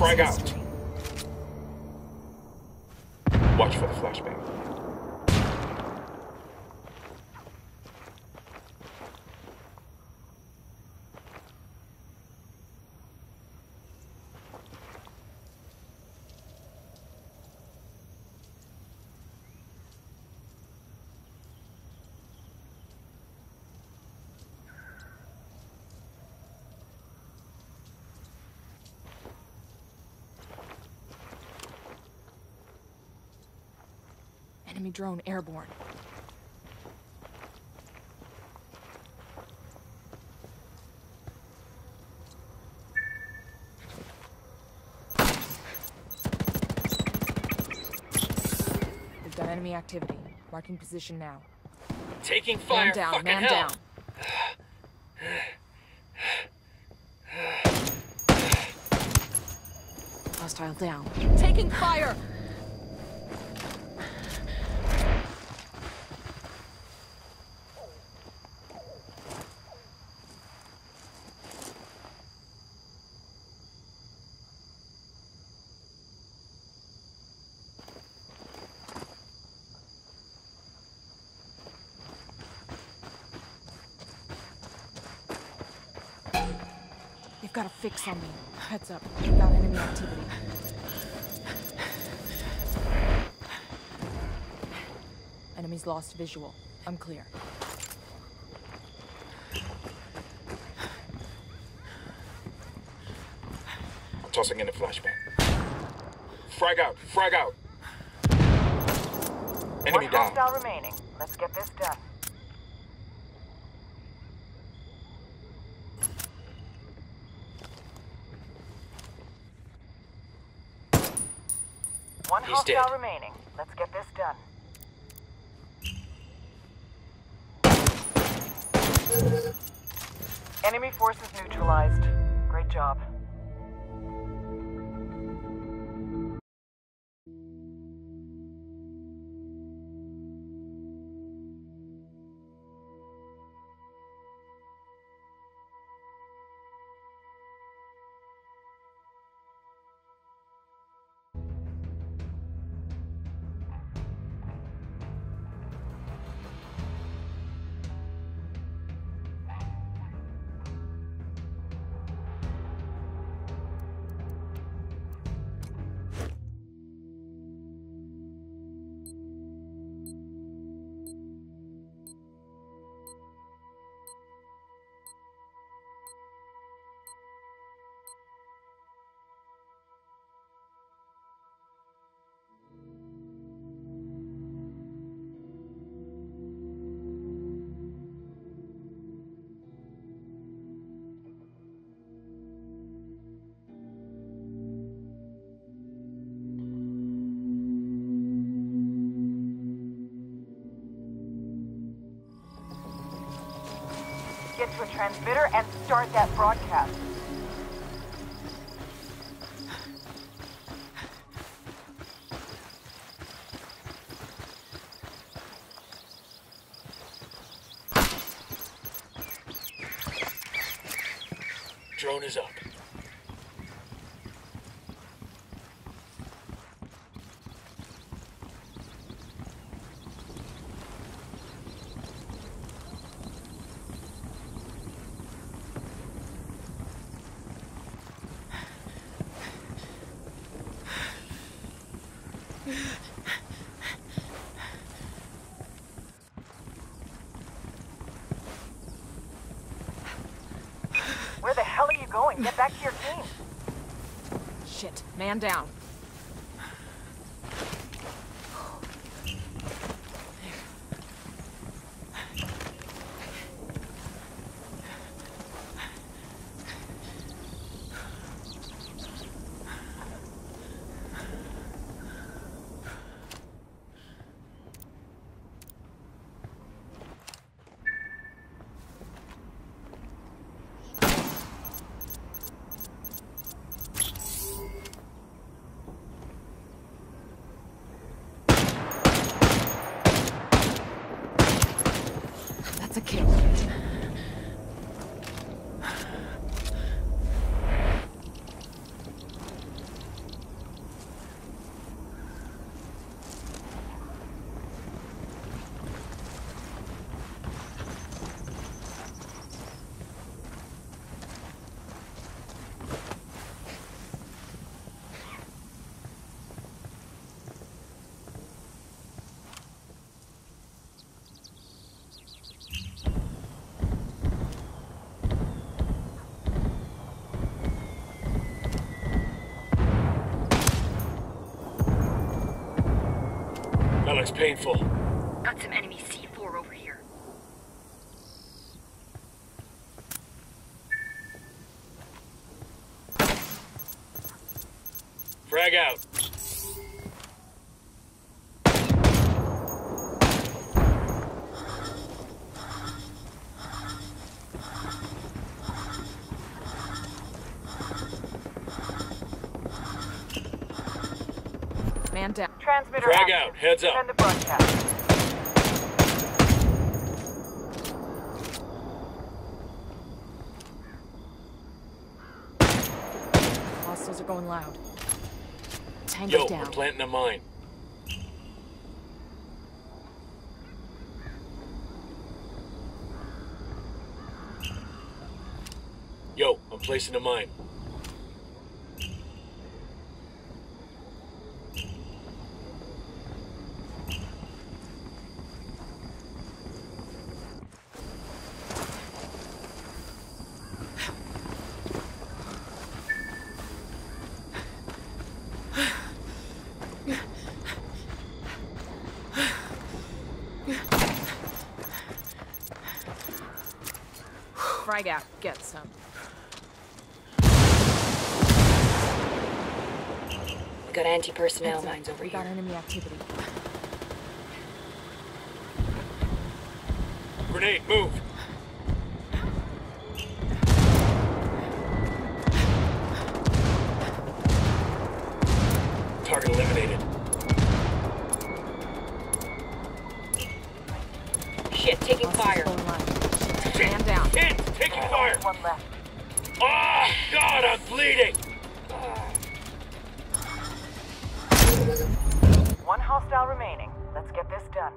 Frag out. Watch for the flashbang. Enemy drone airborne. We've got enemy activity. Marking position now. Taking fire. Man down, Fucking man hell. down. Hostile down. Taking fire! They've got a fix on me. Heads up. We've got enemy activity. Enemies lost visual. I'm clear. tossing in a flashbang. Frag out. Frag out. Enemy One down. hostile remaining. Let's get this done. One He's hostile dead. remaining. Let's get this done. Enemy forces neutralized. Great job. Transmitter and start that broadcast. Drone is up. Going? Get back to your team. Shit. Man down. Looks painful. Got some enemy C4 over here. Frag out. Man down. Transmitter Frag active. out. Heads up. Send the broadcast. Hostiles are going loud. Tango Yo, down. we're planting a mine. Yo, I'm placing a mine. Frag out. Get some. We got anti-personnel Heads mines over we here. got enemy activity. Grenade, move! One left. Ah, God, I'm bleeding! One hostile remaining. Let's get this done.